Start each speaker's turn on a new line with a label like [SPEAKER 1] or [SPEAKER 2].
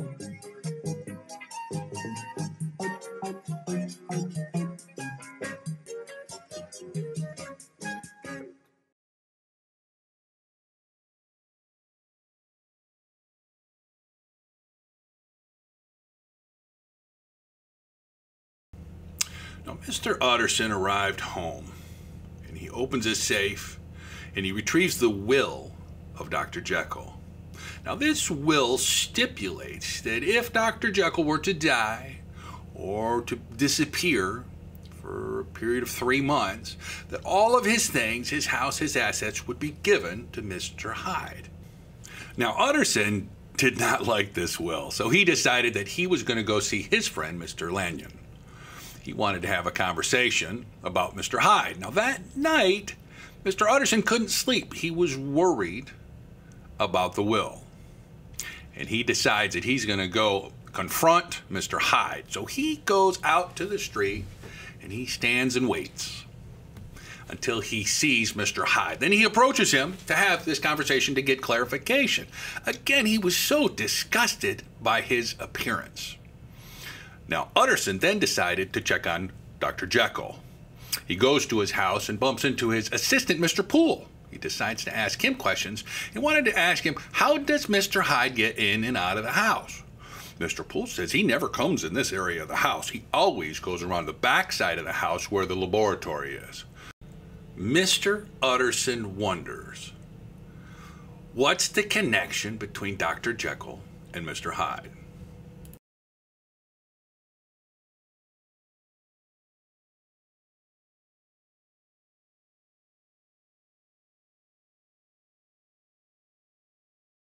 [SPEAKER 1] Now, Mr. Utterson arrived home and he opens his safe and he retrieves the will of Dr. Jekyll. Now, this will stipulates that if Dr. Jekyll were to die or to disappear for a period of three months, that all of his things, his house, his assets, would be given to Mr. Hyde. Now, Utterson did not like this will, so he decided that he was going to go see his friend, Mr. Lanyon. He wanted to have a conversation about Mr. Hyde. Now, that night, Mr. Utterson couldn't sleep. He was worried about the will. And he decides that he's going to go confront Mr. Hyde. So he goes out to the street and he stands and waits until he sees Mr. Hyde. Then he approaches him to have this conversation to get clarification. Again, he was so disgusted by his appearance. Now, Utterson then decided to check on Dr. Jekyll. He goes to his house and bumps into his assistant, Mr. Poole. He decides to ask him questions. He wanted to ask him, How does Mr. Hyde get in and out of the house? Mr. Poole says he never comes in this area of the house. He always goes around the back side of the house where the laboratory is. Mr. Utterson wonders what's the connection between Dr. Jekyll and Mr. Hyde?